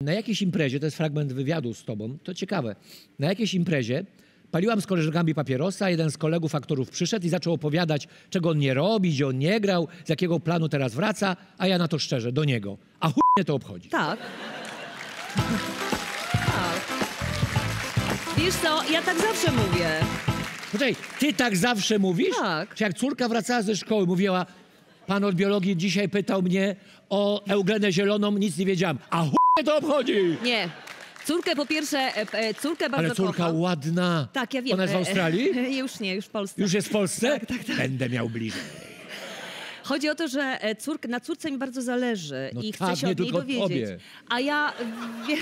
Na jakiejś imprezie, to jest fragment wywiadu z tobą, to ciekawe. Na jakiejś imprezie paliłam z koleżankami papierosa, jeden z kolegów aktorów przyszedł i zaczął opowiadać, czego on nie robi, gdzie on nie grał, z jakiego planu teraz wraca, a ja na to szczerze, do niego. A chuj mnie to obchodzi. Tak. tak. Wiesz co, ja tak zawsze mówię. Poczekaj, ty tak zawsze mówisz? Tak. Czy jak córka wracała ze szkoły, mówiła, pan od biologii dzisiaj pytał mnie o Euglenę Zieloną, nic nie wiedziałam. A chuj to obchodzi! Nie. Córkę po pierwsze, e, e, córkę bardzo Ale córka kocham. ładna. Tak, ja wiem. Ona jest w E, e, Australii? Już nie, już w Polsce. Już jest w Polsce? Tak, tak, tak. Będę miał bliżej. Chodzi o to, że córk, na córce mi bardzo zależy No i tak, chcę się nie od niej tylko dowiedzieć. tobie. A ja, wiesz...